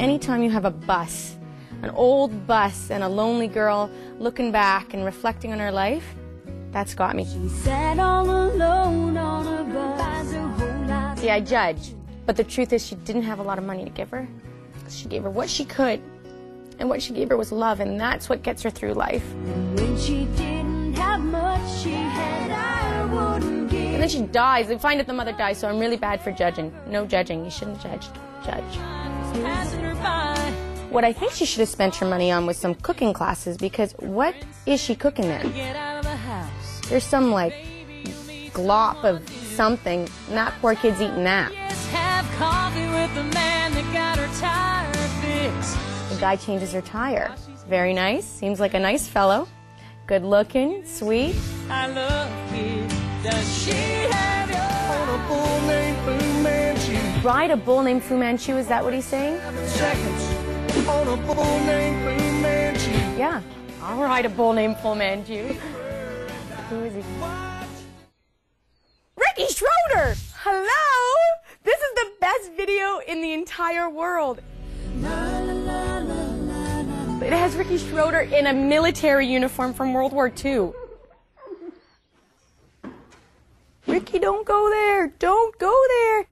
Anytime you have a bus, an old bus and a lonely girl looking back and reflecting on her life, that's got me. See, I judge, but the truth is she didn't have a lot of money to give her. She gave her what she could, and what she gave her was love, and that's what gets her through life. And then she dies. They find out the mother dies, so I'm really bad for judging. No judging. You shouldn't judge. Judge. What I think she should have spent her money on was some cooking classes because what is she cooking there? There's some like glop of something, Not poor kid's eating that. The guy changes her tire. Very nice. Seems like a nice fellow. Good looking, sweet. I love you. Does she Ride a bull named Fu Manchu, is that what he's saying? Yeah. I'll ride a bull named Fu Manchu. Who is he? Ricky Schroder! Hello! This is the best video in the entire world. It has Ricky Schroder in a military uniform from World War II. Ricky, don't go there. Don't go there.